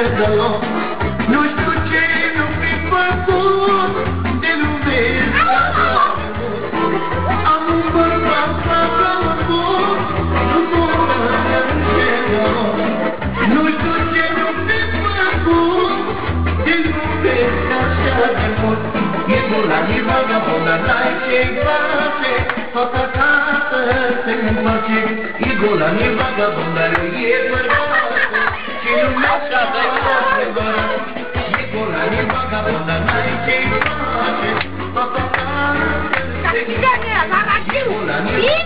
pierdă Nu știu ce nu fi făcut de lume. Am un bărbat ca un bun Nu știu ce nu fi făcut de lume. Așa de mult E bulani vagabonda, n-ai ce face? Toată casă se împace E bulani vagabonda, e bărbat Yeah.